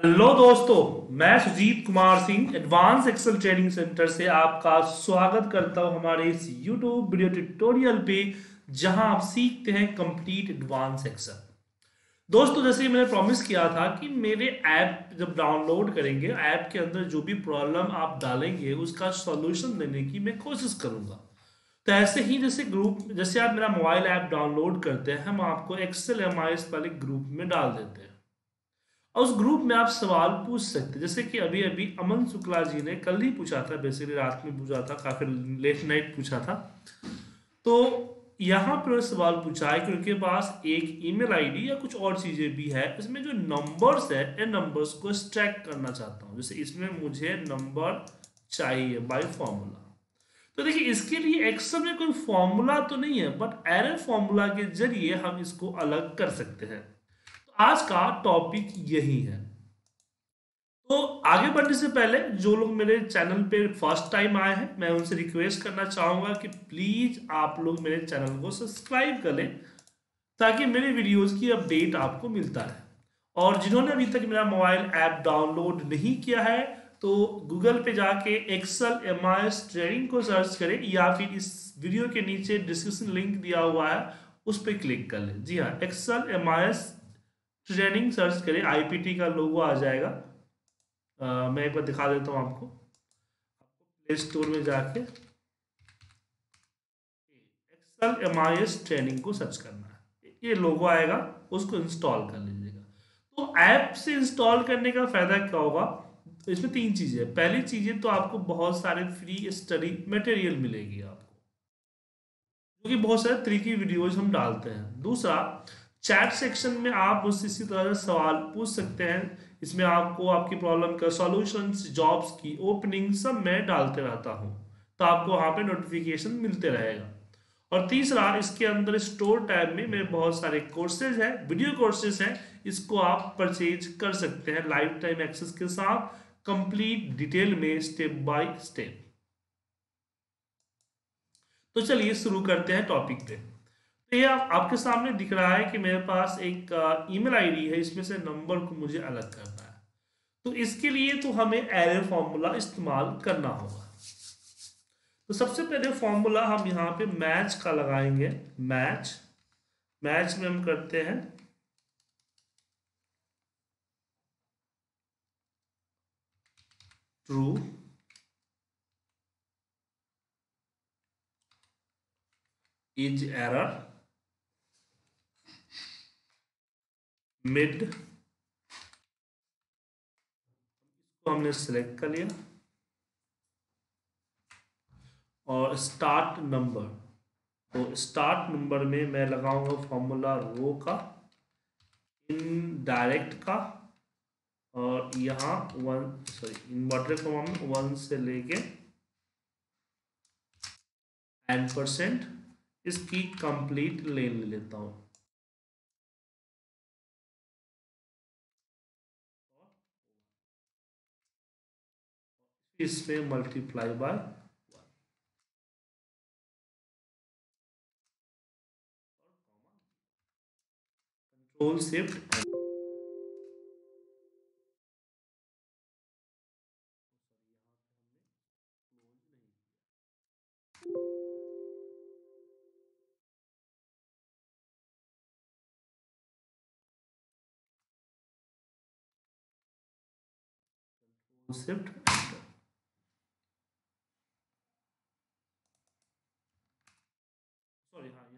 Hello दोस्तों, मैं Sujit Kumar Singh advance excel training centre से आपका स्वागत करता हूँ हमारे इस यूट्यूब वीडियो ट्यूटोरियल पे, जहाँ आप सीखते हैं कंप्लीट एडवांस एक्सेल दोस्तों, जैसे मैंने प्रॉमिस किया था कि मेरे ऐप जब डाउनलोड करेंगे ऐप के अंदर जो भी प्रॉब्लम आप डालेंगे, उसका सॉल्यूशन देने की मैं कोशिश करूँगा। तो ऐसे ही जैसे ग्रुप जैसे आप मेरा मोबाइल ऐप डाउनलोड करते हैं, हम आपको एक्सेल एम वाले ग्रुप में डाल देते हैं। और उस ग्रुप में आप सवाल पूछ सकते हैं। जैसे कि अभी अभी अमन शुक्ला जी ने कल ही पूछा था बेसिकली रात में पूछा था, काफ़ी लेट नाइट पूछा था। तो यहाँ पर सवाल पूछा है कि उनके पास एक ईमेल आईडी या कुछ और चीज़ें भी है। इसमें जो नंबर्स है, इन नंबर्स को स्ट्रैक करना चाहता हूँ। जैसे इसमें मुझे नंबर चाहिए बाय फॉर्मूला तो देखिए, इसके लिए एक्सेल में कोई फॉर्मूला तो नहीं है बट एरर फॉर्मूला के ज़रिए हम इसको अलग कर सकते हैं। आज का टॉपिक यही है। तो आगे बढ़ने से पहले जो लोग मेरे चैनल पे फ़र्स्ट टाइम आए हैं, मैं उनसे रिक्वेस्ट करना चाहूँगा कि प्लीज़ आप लोग मेरे चैनल को सब्सक्राइब कर लें, ताकि मेरे वीडियोस की अपडेट आपको मिलता रहे। और जिन्होंने अभी तक मेरा मोबाइल ऐप डाउनलोड नहीं किया है तो गूगल पे जाके एक्सल एम ट्रेनिंग को सर्च करें, या फिर इस वीडियो के नीचे डिस्क्रिप्शन लिंक दिया हुआ है, उस पर क्लिक कर लें। जी हाँ एक्सल एम ट्रेनिंग सर्च करें आईपीटी का लोगो आ जाएगा। आ, मैं एक बार दिखा देता हूँ आपको। आपको प्ले स्टोर में जाके एक्सल एम ट्रेनिंग को सर्च करना है। ये लोगो आएगा उसको इंस्टॉल कर लीजिएगा। तो ऐप से इंस्टॉल करने का फ़ायदा क्या होगा? इसमें तीन चीज़ें पहली चीज़ें तो आपको बहुत सारे फ्री स्टडी मटेरियल मिलेगी आपको। क्योंकि बहुत सारे तरीके वीडियोज़ हम डालते हैं। दूसरा चैट सेक्शन में आप मुझसे इसी तरह से सवाल पूछ सकते हैं। इसमें आपको आपकी प्रॉब्लम का सॉल्यूशन जॉब्स की ओपनिंग सब मैं डालते रहता हूँ। तो आपको वहाँ पे नोटिफिकेशन मिलते रहेगा। और तीसरा, इसके अंदर स्टोर टैब में मेरे बहुत सारे कोर्सेज हैं वीडियो कोर्सेज हैं। इसको आप परचेज कर सकते हैं लाइफ टाइम एक्सेस के साथ कंप्लीट डिटेल में स्टेप बाय स्टेप तो चलिए शुरू करते हैं टॉपिक पे। तो ये आप, आपके सामने दिख रहा है कि मेरे पास एक ईमेल आईडी है इसमें से नंबर को मुझे अलग करना है। तो इसके लिए तो हमें एरे फॉर्मूला इस्तेमाल करना होगा। तो सबसे पहले फॉर्मूला हम यहाँ पे मैच का लगाएँगे। मैच मैच में हम करते हैं। ट्रू। Is error. मिड इसको हमने सिलेक्ट कर लिया। और स्टार्ट नंबर तो स्टार्ट नंबर में मैं लगाऊँगा फॉर्मूला रो का इन डायरेक्ट का, और यहाँ वन सॉरी इन्वर्टर को हम वन से लेके टेन परसेंट इसकी कंप्लीट ले लेता हूँ। इसमें multiply by control shift shift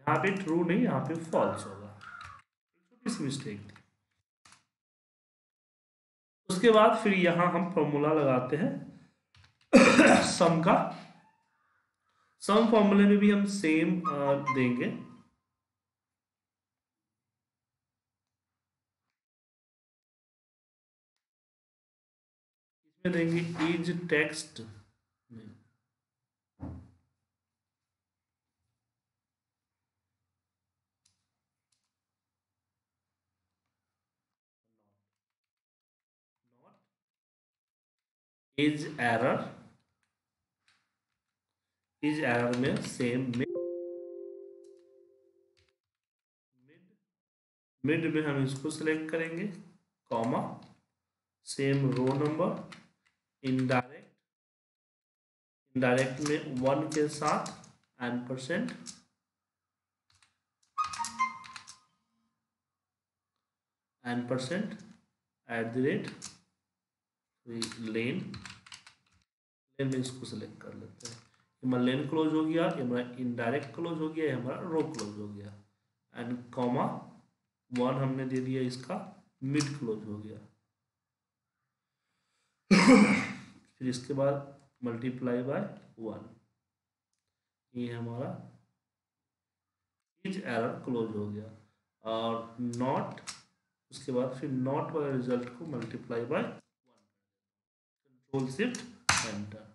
यहाँ पे ट्रू नहीं, यहाँ पे फॉल्स होगा। छोटी सी मिस्टेक थी उसके बाद फिर यहाँ हम फॉर्मूला लगाते हैं। सम का। सम फॉर्मूले में भी हम सेम देंगे। इसमें देंगे is text is error is error में सेम मिड मिड में हम इसको सिलेक्ट करेंगे comma same row number indirect indirect में वन के साथ N percent N percent at the rate len len में इसको सेलेक्ट कर लेते हैं। हमारा लेन क्लोज हो गया, ये हमारा इनडायरेक्ट क्लोज हो गया, ये हमारा रो क्लोज हो गया। एंड कॉमा वन हमने दे दिया इसका मिड क्लोज हो गया। फिर इसके बाद मल्टीप्लाई बाय वन ये हमारा इज़ एरर क्लोज हो गया। और नॉट उसके बाद फिर नॉट वाले रिज़ल्ट को multiply by control shift enter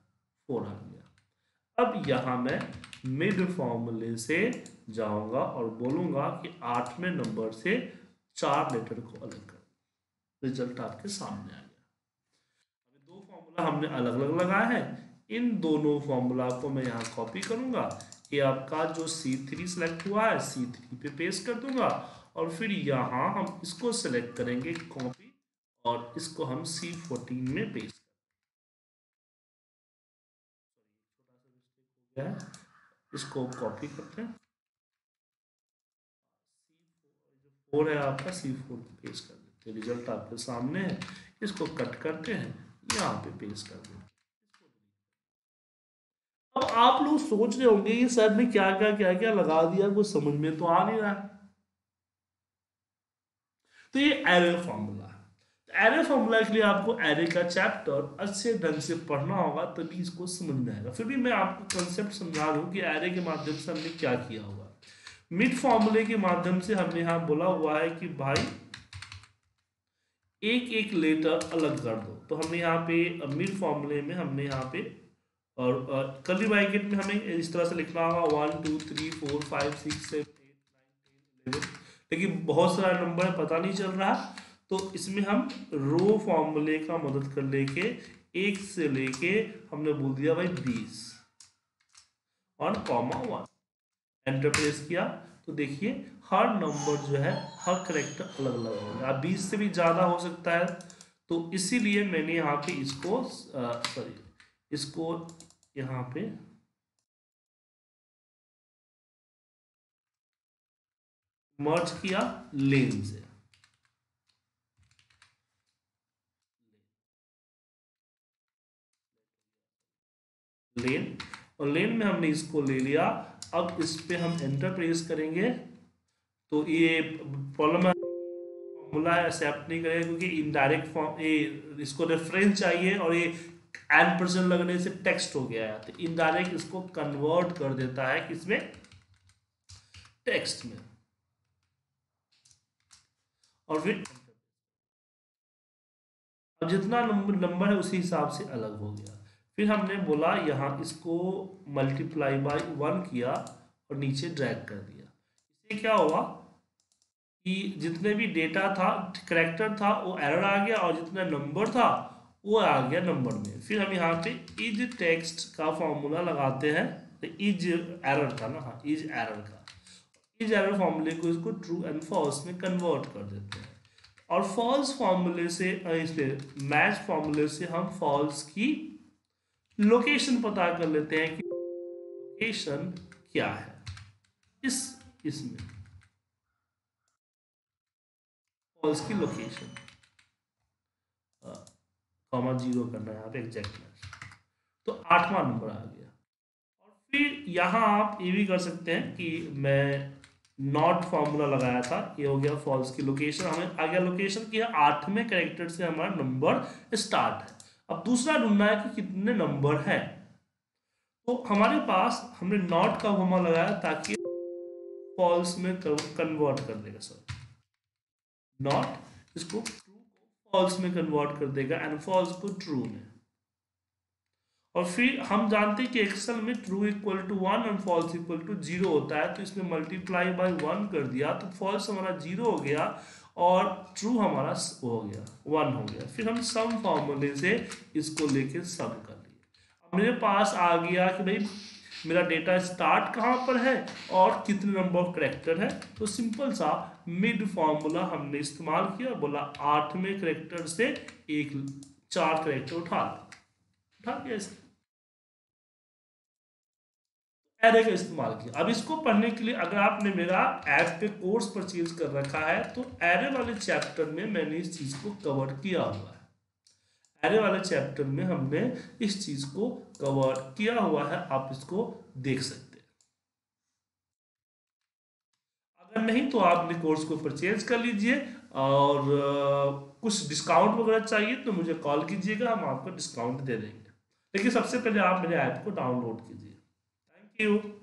four आ गया। अब यहाँ मैं मिड फॉर्मूले से जाऊँगा और बोलूँगा कि आठवें नंबर से चार लेटर को अलग कर। रिज़ल्ट आपके सामने आ गया। अभी दो फॉर्मूला हमने अलग अलग लगाए हैं। इन दोनों फॉर्मूला को मैं यहाँ कॉपी करूँगा। ये आपका जो सी थ्री सेलेक्ट हुआ है सी थ्री पे पेस्ट कर दूँगा और फिर यहाँ हम इसको सेलेक्ट करेंगे कॉपी और इसको हम सी फोर्टीन में पेस्ट है, इसको कॉपी करते हैं। फोर है आपका सी फोर पेश कर देते हैं। रिज़ल्ट आपके सामने है, इसको कट करते हैं, यहाँ पे पेश कर देते अब आप लोग सोच रहे होंगे, ये सर ने क्या क्या क्या क्या लगा दिया, कुछ समझ में तो आ नहीं रहा। तो ये एरर फॉर्मूला एरे फॉर्मूला के लिए आपको एरे का चैप्टर अच्छे ढंग से पढ़ना होगा, तभी इसको समझ में आएगा। फिर भी मैं आपको कंसेप्ट समझा दूँ कि एरे के माध्यम से हमने क्या किया हुआ मिड फॉर्मूले के माध्यम से हमने यहाँ बोला हुआ है कि भाई, एक एक लेटर अलग कर दो। तो हमने यहाँ पे मिड फॉर्मूले में हमने यहाँ पे, और कर्ली ब्रैकेट में हमें इस तरह से लिखना होगा one two three four five six seven eight nine ten eleven लेकिन बहुत सारा नंबर है पता नहीं चल रहा। तो इसमें हम रो फॉर्मूले का मदद कर लेके एक से लेके हमने बोल दिया भाई बीस और कॉमा वन एंटर प्रेस किया। तो देखिए, हर नंबर जो है, हर करेक्टर अलग अलग हो गया बीस से भी ज़्यादा हो सकता है। तो इसीलिए मैंने यहाँ पे इसको सॉरी इसको यहाँ पे मर्ज किया लेन से। लेन और लेन में हमने इसको ले लिया। अब इस पर हम एंटर प्रेस करेंगे। तो ये प्रॉब्लम फॉर्मूला एक्सेप्ट नहीं करेगा, क्योंकि इनडायरेक्ट फॉर्म ये इसको रेफरेंस चाहिए और ये एन परसेंट लगने से टेक्स्ट हो गया है। तो इनडायरेक्ट इसको कन्वर्ट कर देता है किसमें? टेक्स्ट में। और फिर अब जितना नंबर है उसी हिसाब से अलग हो गया। फिर हमने बोला, यहाँ इसको मल्टीप्लाई बाय वन किया और नीचे ड्रैग कर दिया। इससे क्या हुआ कि जितने भी डेटा था करेक्टर था, वो एरर आ गया और जितना नंबर था, वो आ गया नंबर में। फिर हम यहाँ पे इज़ टेक्स्ट का फॉर्मूला लगाते हैं। तो इज़ एरर था ना हाँ इज़ एरर का। इज़ एरर फॉर्मूले को इसको ट्रू एंड फॉल्स में कन्वर्ट कर देते हैं। और फॉल्स फॉर्मूले से इसलिए मैच फॉर्मूले से हम फॉल्स की लोकेशन पता कर लेते हैं कि लोकेशन क्या है। इस, इसमें। फॉल्स की लोकेशन कॉमा ज़ीरो करना है यहाँ पे एग्जैक्टनेस तो आठवां नंबर आ गया। और फिर यहाँ आप ये भी कर सकते हैं कि मैं नॉट फॉर्मूला लगाया था, ये हो गया फॉल्स की लोकेशन हमें आ गया लोकेशन की आठवें करेक्टर से हमारा नंबर स्टार्ट है। अब दूसरा ढूंढना है कि कितने नंबर हैं? तो हमारे पास, हमने नॉट का फॉर्मा लगाया ताकि फॉल्स में कन्वर्ट कर देगा सर नॉट इसको ट्रू को फॉल्स में कन्वर्ट कर देगा एंड फॉल्स को ट्रू में। और फिर हम जानते हैं कि एक्सेल में true equal to one and false equal to zero होता है तो इसमें मल्टीप्लाई बाय वन कर दिया तो फॉल्स हमारा ज़ीरो हो गया और ट्रू हमारा हो गया वन हो गया। फिर हम सम फॉर्मूले से इसको लेके सम कर लिए। अब मेरे पास आ गया कि भाई, मेरा डेटा स्टार्ट कहाँ पर है और कितने नंबर ऑफ़ करेक्टर है? तो सिंपल सा मिड फॉर्मूला हमने इस्तेमाल किया, बोला आठवें करेक्टर से एक, चार करेक्टर उठा उठा दिया एरे का इस्तेमाल किया अब इसको पढ़ने के लिए अगर आपने मेरा ऐप पे कोर्स परचेज कर रखा है तो एरे वाले चैप्टर में मैंने इस चीज़ को कवर किया हुआ है। एरे वाले चैप्टर में हमने इस चीज़ को कवर किया हुआ है, आप इसको देख सकते अगर नहीं तो आप अपने कोर्स को परचेज कर लीजिए, और कुछ डिस्काउंट वगैरह चाहिए तो मुझे कॉल कीजिएगा, हम आपको डिस्काउंट दे देंगे। लेकिन सबसे पहले आप मेरे ऐप को डाउनलोड कीजिए। You